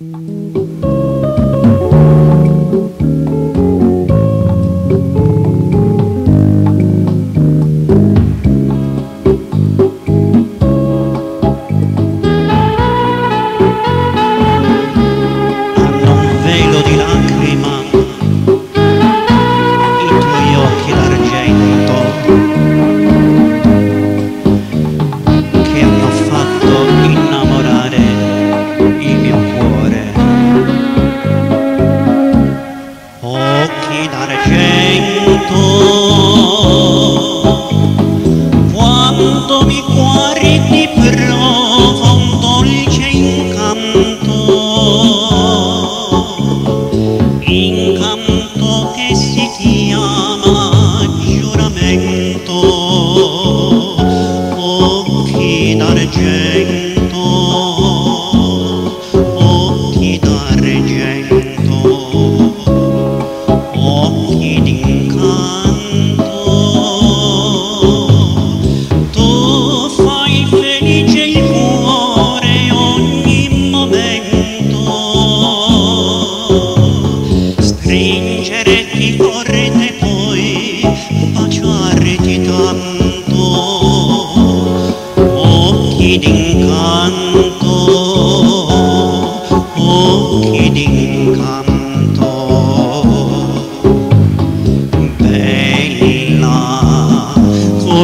hanno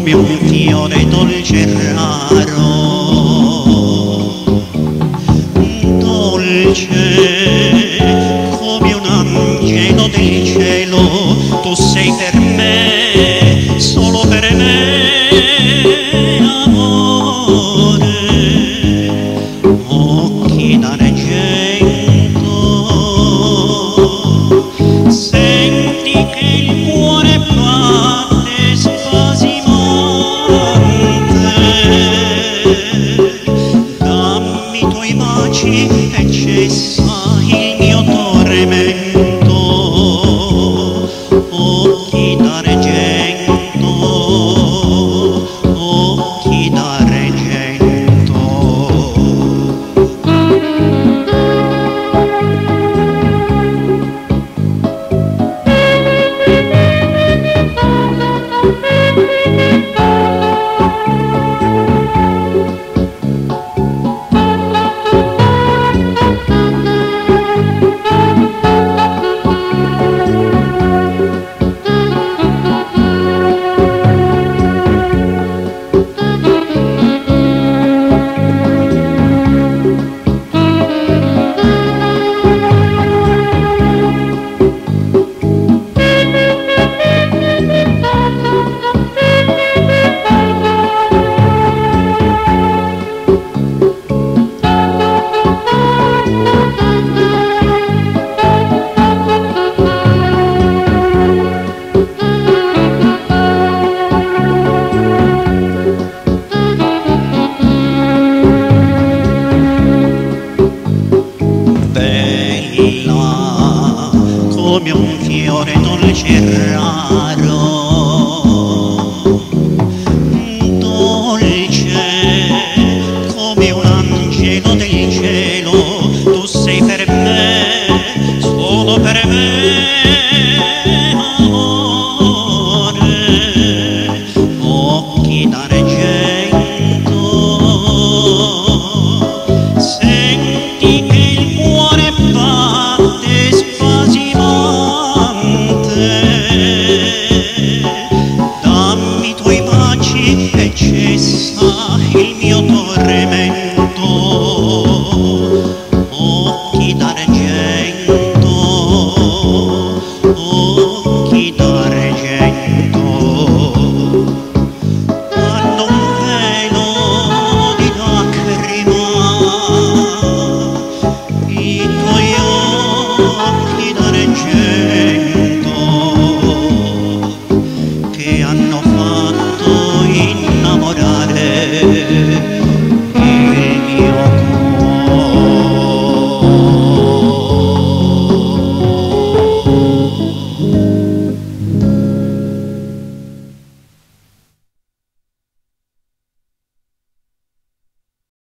妙体。شراره